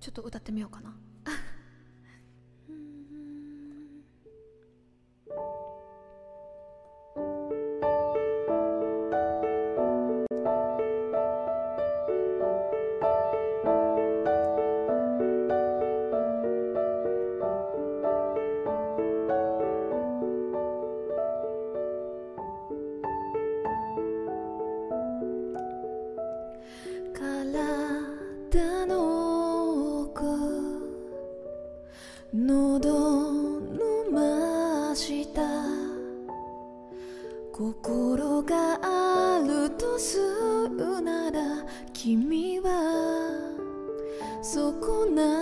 ちょっと歌ってみようかな。喉の真下。心があるとするなら君はそこな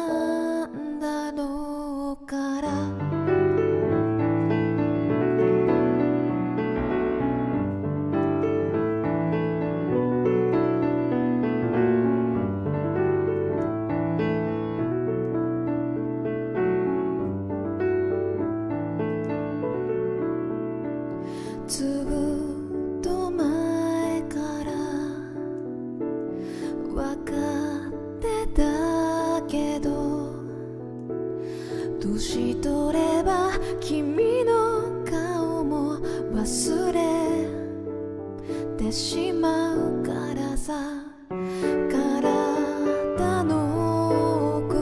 年取れば君の顔も忘れてしまうからさ。体の奥。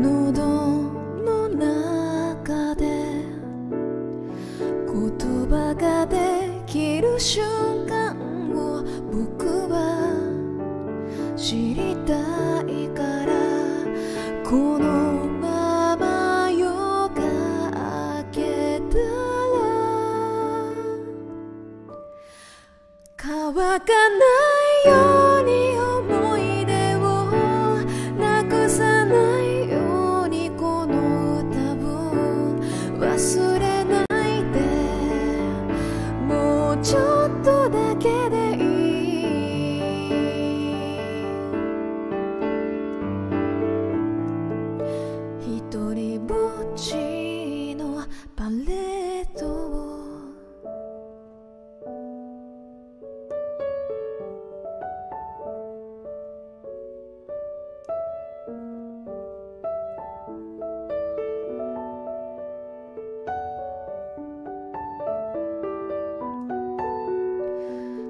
喉の中で。言葉ができる瞬間を僕は。知りたいから。このかな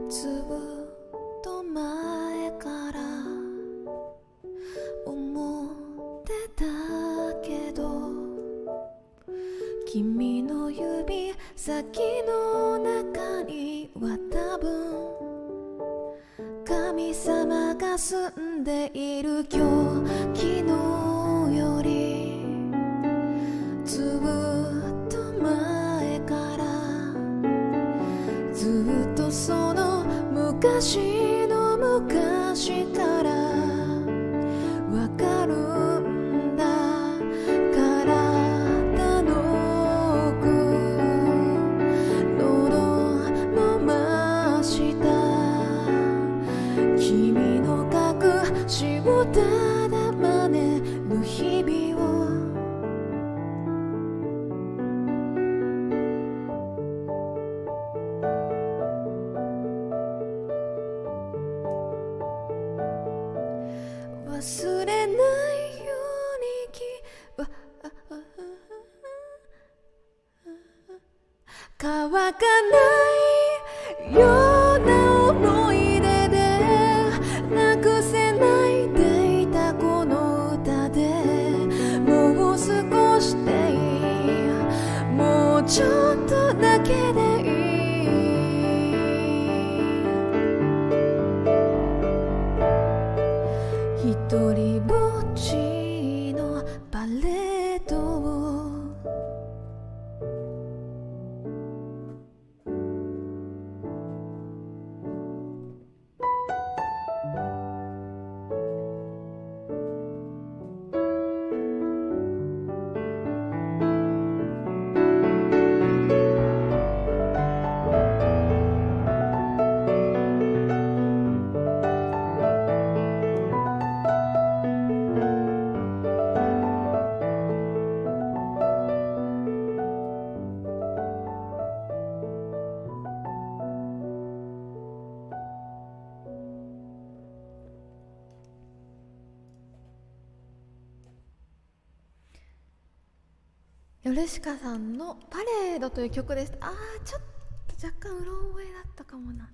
ずっと前から思ってたけど君の指先の中には多分神様が住んでいる今日昨日昔の昔から忘れないようにきわ乾かないような思い出でなくせないでいたこの歌でもう少しでいいもうちょっとだけで little ヨルシカさんの「パレード」という曲でした。あーちょっと若干うろ覚えだったかもな。